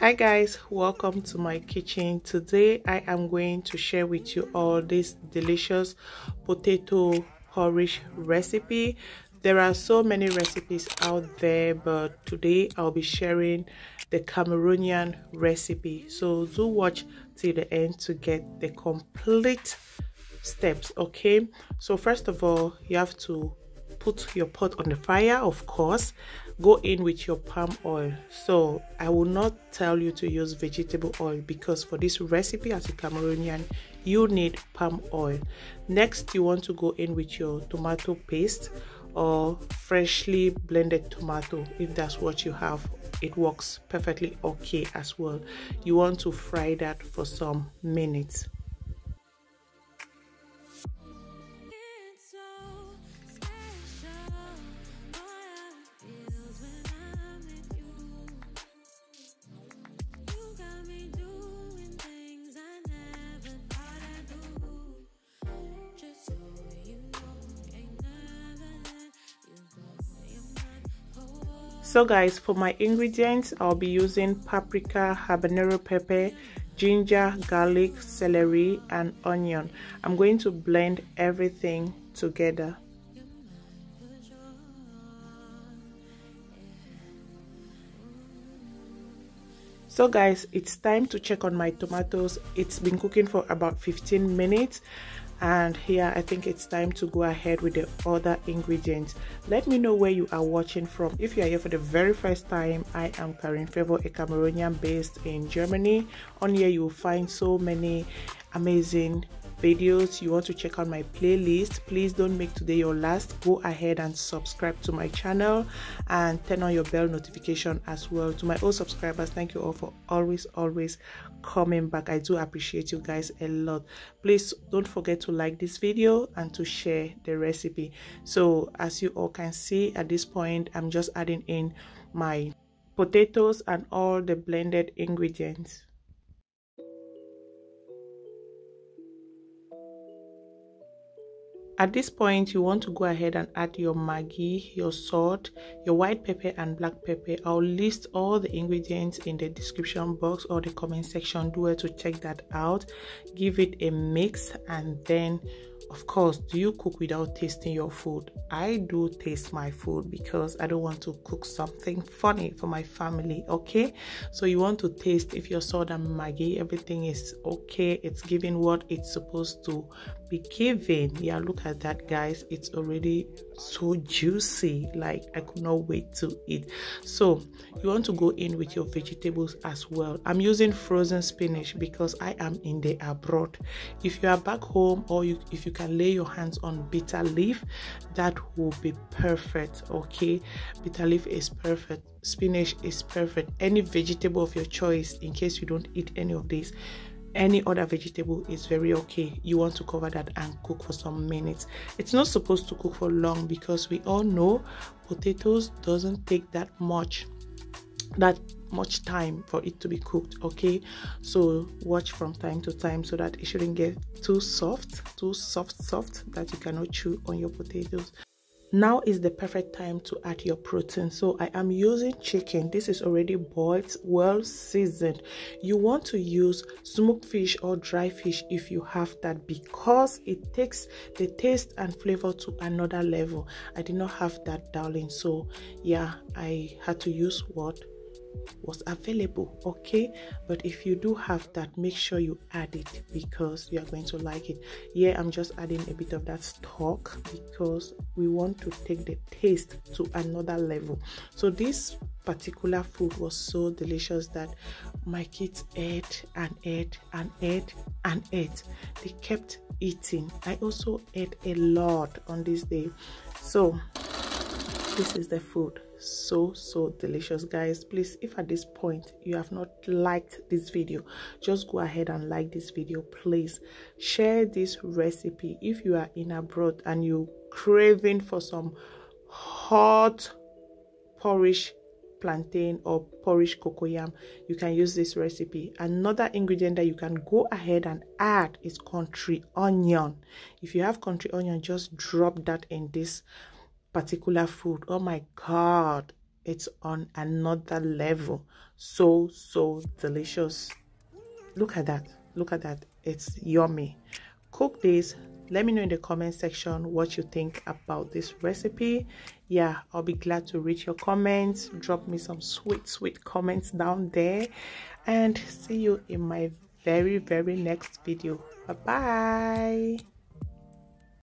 hi guys welcome to my kitchen. Today i am going to share with you all this delicious potato porridge recipe. There are so many recipes out there but today i'll be sharing the cameroonian recipe. So do watch till the end to get the complete steps okay? So first of all you have to put your pot on the fire of course. Go in with your palm oil. So i will not tell you to use vegetable oil because for this recipe as a cameroonian you need palm oil. Next you want to go in with your tomato paste or freshly blended tomato if that's what you have. It works perfectly okay as well. You want to fry that for some minutes so guys for my ingredients i'll be using paprika habanero pepper ginger garlic celery and onion. I'm going to blend everything together. So guys it's time to check on my tomatoes. It's been cooking for about 15 minutes and here i think it's time to go ahead with the other ingredients. Let me know where you are watching from. If you are here for the very first time i am Carine Favor a Cameroonian based in Germany. On here you will find so many amazing videos you want to check out my playlist please don't make today your last. Go ahead and subscribe to my channel and turn on your bell notification as well. To my old subscribers thank you all for always always coming back. I do appreciate you guys a lot. Please don't forget to like this video and to share the recipe. So as you all can see at this point i'm just adding in my potatoes and all the blended ingredients At this point, you want to go ahead and add your Maggi, your salt, your white pepper and black pepper. I'll list all the ingredients in the description box or the comment section. Do it to check that out. Give it a mix and then of course do you cook without tasting your food? I do taste my food because i don't want to cook something funny for my family okay? So you want to taste if your salt and maggi everything is okay. It's giving what it's supposed to be given yeah look at that guys. It's already so juicy. Like i could not wait to eat. So you want to go in with your vegetables as well. I'm using frozen spinach because i am in the abroad. If you are back home or you if you can lay your hands on bitter leaf that will be perfect okay? Bitter leaf is perfect spinach is perfect any vegetable of your choice in case you don't eat any of these any other vegetable is very okay. You want to cover that and cook for some minutes. It's not supposed to cook for long because we all know potatoes doesn't take that much that much time for it to be cooked okay? So watch from time to time so that it shouldn't get too soft too soft soft that you cannot chew on your potatoes. Now is the perfect time to add your protein. So i am using chicken. This is already boiled well seasoned. You want to use smoked fish or dry fish if you have that because it takes the taste and flavor to another level. I did not have that darling. So yeah i had to use what was available okay? But if you do have that make sure you add it because you are going to like it. Yeah i'm just adding a bit of that stock because we want to take the taste to another level. So this particular food was so delicious that my kids ate and ate and ate and ate. They kept eating. I also ate a lot on this day. So this is the food so so delicious. Guys please if at this point you have not liked this video just go ahead and like this video please. Share this recipe if you are in abroad and you craving for some hot porridge plantain or porridge cocoyam you can use this recipe. Another ingredient that you can go ahead and add is country onion. If you have country onion just drop that in this particular food. Oh my god it's on another level. So so delicious. Look at that. Look at that. It's yummy. Cook this. Let me know in the comment section what you think about this recipe. Yeah i'll be glad to read your comments. Drop me some sweet sweet comments down there. And see you in my very very next video. Bye bye